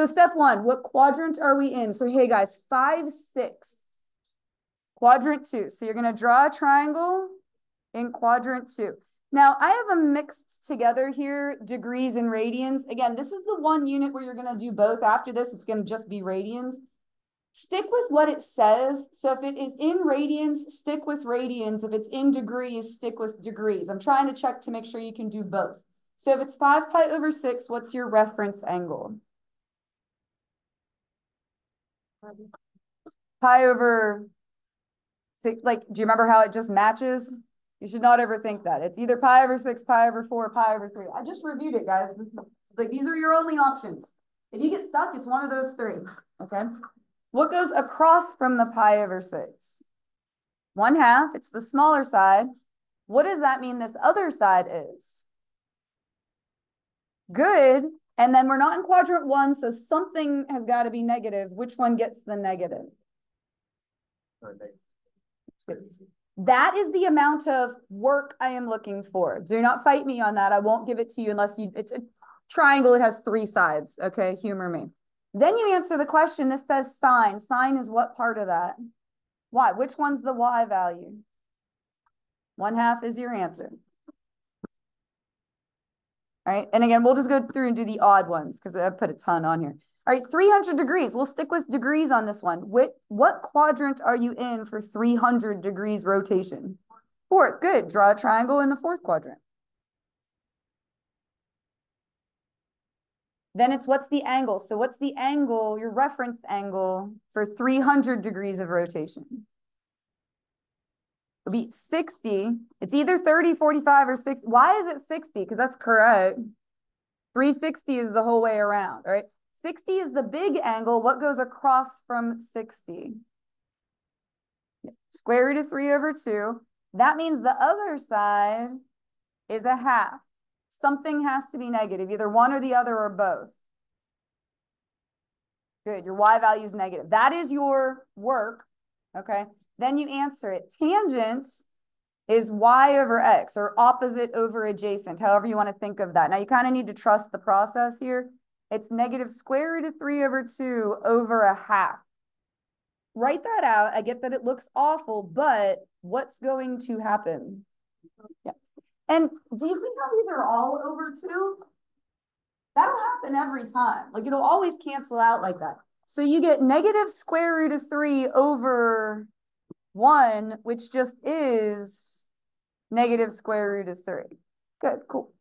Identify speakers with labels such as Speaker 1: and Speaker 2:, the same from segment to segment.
Speaker 1: So step one, what quadrant are we in? So hey guys, five, six, quadrant two. So you're gonna draw a triangle in quadrant two. Now I have a mixed together here, degrees and radians. Again, this is the one unit where you're gonna do both. After this, it's gonna just be radians. Stick with what it says. So if it is in radians, stick with radians. If it's in degrees, stick with degrees. I'm trying to check to make sure you can do both. So if it's 5 pi over 6, what's your reference angle? Pi over, like, do you remember how it just matches? You should not overthink that. It's either pi over 6, pi over 4, pi over 3. I just reviewed it, guys. Like, these are your only options. If you get stuck, it's one of those three, okay? What goes across from the pi over 6? 1 half. It's the smaller side. What does that mean this other side is? Good. And then we're not in quadrant one, so something has got to be negative. Which one gets the negative? That is the amount of work I am looking for. Do not fight me on that. I won't give it to you unless you, it's a triangle. It has three sides. Okay, humor me. Then you answer the question. This says sine. Sine is what part of that? Why? Which one's the Y value? One half is your answer. And again, we'll just go through and do the odd ones because I put a ton on here. All right, 300 degrees. We'll stick with degrees on this one. What, what quadrant are you in for 300 degrees rotation? Fourth. Good. Draw a triangle in the fourth quadrant. Then it's what's the angle? So what's the angle, your reference angle for 300 degrees of rotation? Be 60. It's either 30, 45, or 60. Why is it 60? Because that's correct. 360 is the whole way around, right? 60 is the big angle. What goes across from 60? Square root of 3 over 2. That means the other side is a half. Something has to be negative, either one or the other or both. Good, your y value is negative. That is your work, okay? Then you answer it. Tangent is y over x or opposite over adjacent, however you want to think of that. Now you kind of need to trust the process here. It's negative square root of 3 over 2 over a half. Write that out. I get that it looks awful, but what's going to happen? Yeah. And do you think how these are all over 2? That'll happen every time. Like it'll always cancel out like that. So you get negative square root of 3 over one, which just is negative square root of three. Good, cool.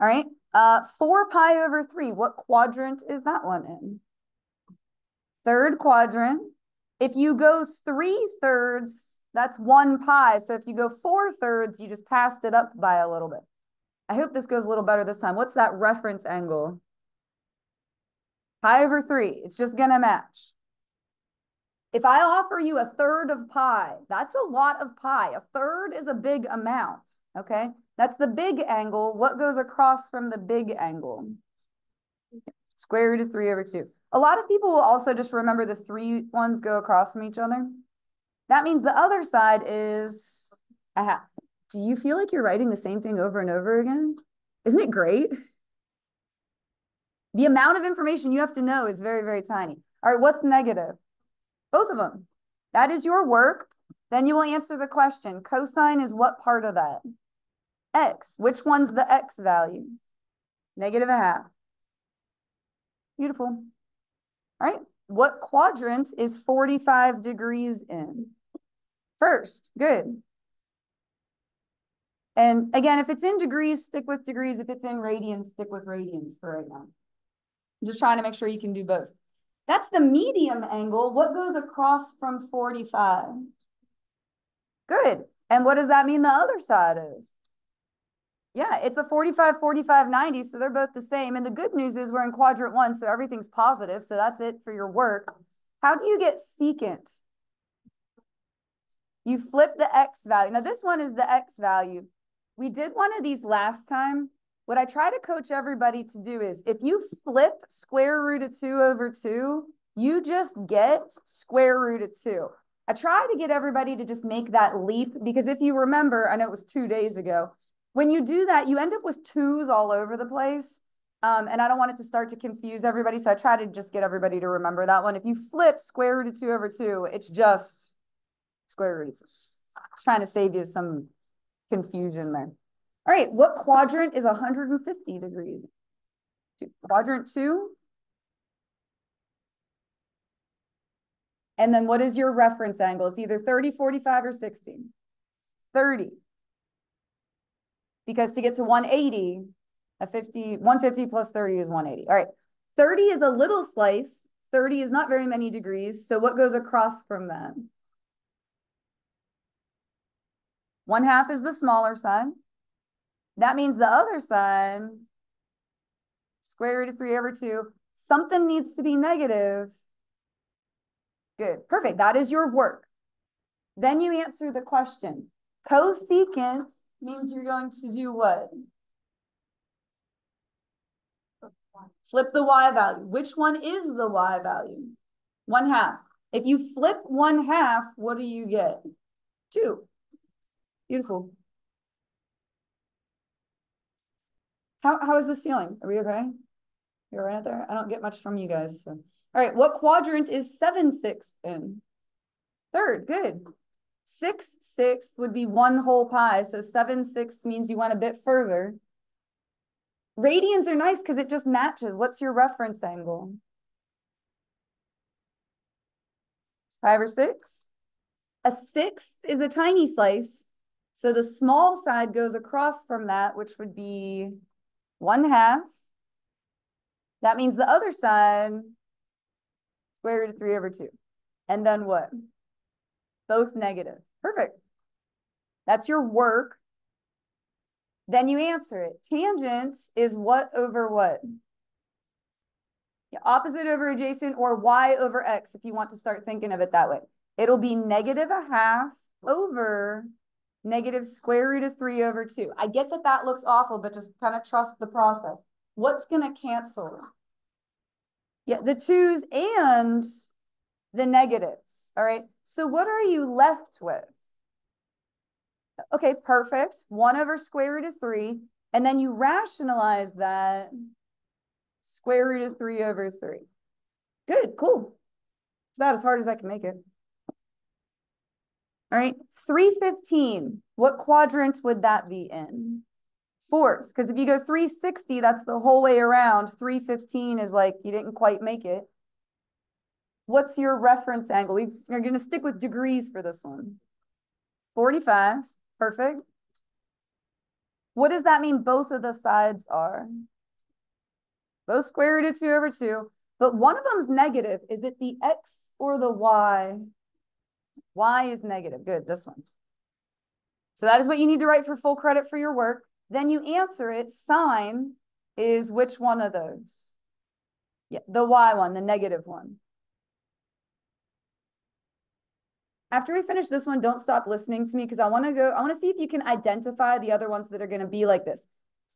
Speaker 1: All right, uh, four pi over three, what quadrant is that one in? Third quadrant. If you go three thirds, that's one pi. So if you go four thirds, you just passed it up by a little bit. I hope this goes a little better this time. What's that reference angle? Pi over three, it's just gonna match. If I offer you a third of pi, that's a lot of pi. A third is a big amount, okay? That's the big angle. What goes across from the big angle? Square root of 3 over 2. A lot of people will also just remember the three ones go across from each other. That means the other side is a half. Do you feel like you're writing the same thing over and over again? Isn't it great? The amount of information you have to know is very, very tiny. All right, what's negative? Both of them. That is your work. Then you will answer the question. Cosine is what part of that? X. Which one's the X value? Negative a half. Beautiful. All right. What quadrant is 45 degrees in? First. Good. And again, if it's in degrees, stick with degrees. If it's in radians, stick with radians for right now. I'm just trying to make sure you can do both. That's the medium angle. What goes across from 45? Good. And what does that mean the other side is? Yeah, it's a 45, 45, 90. So they're both the same. And the good news is we're in quadrant one, so everything's positive. So that's it for your work. How do you get secant? You flip the x value. Now this one is the x value. We did one of these last time. What I try to coach everybody to do is if you flip square root of 2 over 2, you just get square root of 2. I try to get everybody to just make that leap because if you remember, I know it was two days ago, when you do that, you end up with twos all over the place. Um, and I don't want it to start to confuse everybody, so I try to just get everybody to remember that one. If you flip square root of two over two, it's just square root two. Trying to save you some confusion there. All right, what quadrant is 150 degrees? Quadrant two? And then what is your reference angle? It's either 30, 45, or 60. 30. Because to get to 180, a 50, 150 plus 30 is 180. All right. 30 is a little slice. 30 is not very many degrees. So what goes across from that? One half is the smaller side. That means the other side, square root of 3 over 2, something needs to be negative. Good. Perfect. That is your work. Then you answer the question. Cosecant means you're going to do what? Flip the y value. Which one is the y value? One half. If you flip one half, what do you get? Two. Beautiful. How, how is this feeling? Are we okay? You're right there? I don't get much from you guys. So. All right, what quadrant is 7 sixths in? Third, good. 6 sixths would be one whole pi. so 7 sixths means you went a bit further. Radians are nice because it just matches. What's your reference angle? Five or six? A sixth is a tiny slice. So the small side goes across from that, which would be one half. That means the other side, square root of three over two. And then what? Both negative. Perfect. That's your work. Then you answer it. Tangent is what over what? Yeah, opposite over adjacent or y over x if you want to start thinking of it that way. It'll be negative a half over negative square root of 3 over 2. I get that that looks awful, but just kind of trust the process. What's going to cancel? Yeah, the 2's and the negatives, all right? So what are you left with? Okay, perfect. 1 over square root of 3. And then you rationalize that square root of 3 over 3. Good, cool. It's about as hard as I can make it. All right, 315, what quadrant would that be in? Fourth, because if you go 360, that's the whole way around. 315 is like you didn't quite make it. What's your reference angle? we are going to stick with degrees for this one. 45, perfect. What does that mean both of the sides are? Both square root of 2 over 2, but one of them is negative. Is it the x or the y? Y is negative. Good, this one. So that is what you need to write for full credit for your work. Then you answer it. Sine is which one of those? Yeah, the Y one, the negative one. After we finish this one, don't stop listening to me because I want to go, I want to see if you can identify the other ones that are going to be like this.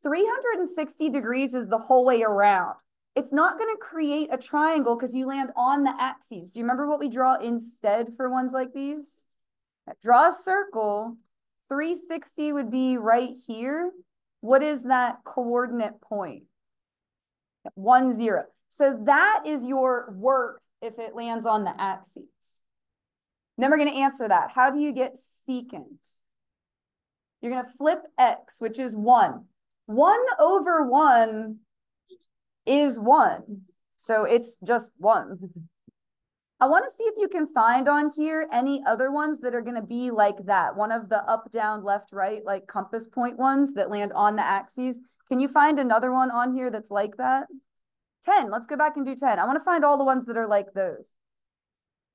Speaker 1: 360 degrees is the whole way around. It's not going to create a triangle because you land on the axes. Do you remember what we draw instead for ones like these? Draw a circle. 360 would be right here. What is that coordinate point? One zero. So that is your work if it lands on the axes. Then we're going to answer that. How do you get secant? You're going to flip x, which is 1. 1 over 1 is one. So it's just one. I want to see if you can find on here any other ones that are going to be like that. One of the up, down, left, right, like compass point ones that land on the axes. Can you find another one on here that's like that? 10, let's go back and do 10. I want to find all the ones that are like those.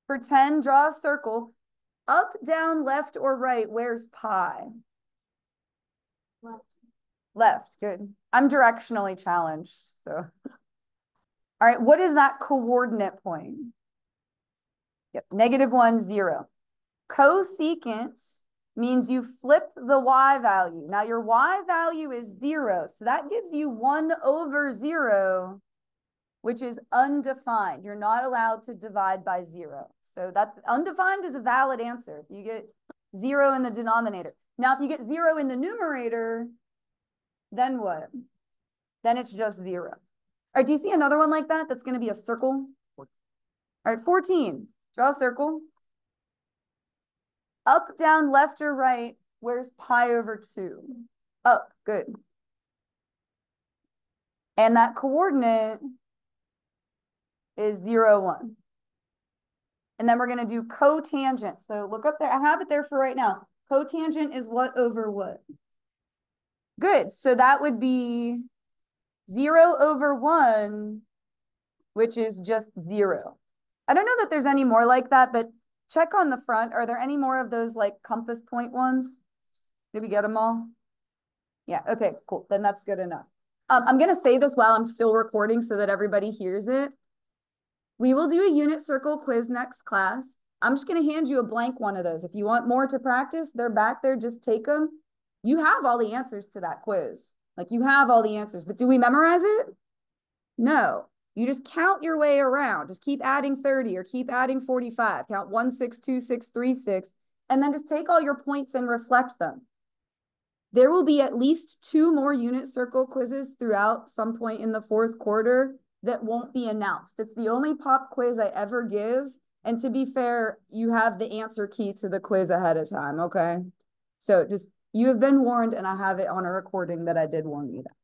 Speaker 1: For 10, draw a circle. Up, down, left, or right, where's pi? Left. Left, good. I'm directionally challenged, so. All right, what is that coordinate point? Yep, negative one, zero. Cosecant means you flip the y value. Now your y value is zero, so that gives you one over zero, which is undefined. You're not allowed to divide by zero. So that undefined is a valid answer if you get zero in the denominator. Now, if you get zero in the numerator, then what? then it's just zero. All right, do you see another one like that? That's going to be a circle. All right, 14, draw a circle. Up, down, left, or right, where's pi over two? Up, good. And that coordinate is zero, one. And then we're going to do cotangent. So look up there. I have it there for right now. Cotangent is what over what? Good. So that would be 0 over 1, which is just 0. I don't know that there's any more like that, but check on the front. Are there any more of those like compass point ones? Did we get them all? Yeah, okay, cool. Then that's good enough. Um, I'm going to say this while I'm still recording so that everybody hears it. We will do a unit circle quiz next class. I'm just going to hand you a blank one of those. If you want more to practice, they're back there. Just take them. You have all the answers to that quiz. Like you have all the answers, but do we memorize it? No. You just count your way around. Just keep adding 30 or keep adding 45. Count 1, 6, 2, 6, 3, 6, and then just take all your points and reflect them. There will be at least two more unit circle quizzes throughout some point in the fourth quarter that won't be announced. It's the only pop quiz I ever give. And to be fair, you have the answer key to the quiz ahead of time, okay? So just, you have been warned and I have it on a recording that I did warn you that.